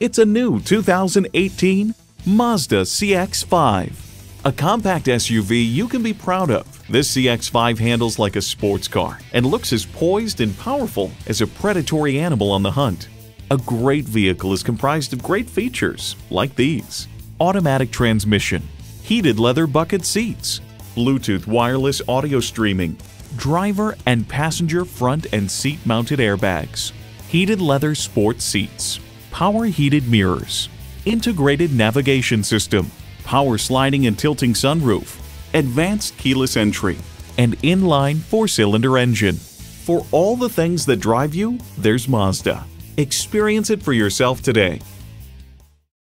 It's a new 2018 Mazda CX-5. A compact SUV you can be proud of, this CX-5 handles like a sports car and looks as poised and powerful as a predatory animal on the hunt. A great vehicle is comprised of great features like these. Automatic transmission, heated leather bucket seats, Bluetooth wireless audio streaming, driver and passenger front and seat mounted airbags, heated leather sports seats, power heated mirrors, integrated navigation system, power sliding and tilting sunroof, advanced keyless entry, and inline four cylinder engine. For all the things that drive you, there's Mazda. Experience it for yourself today.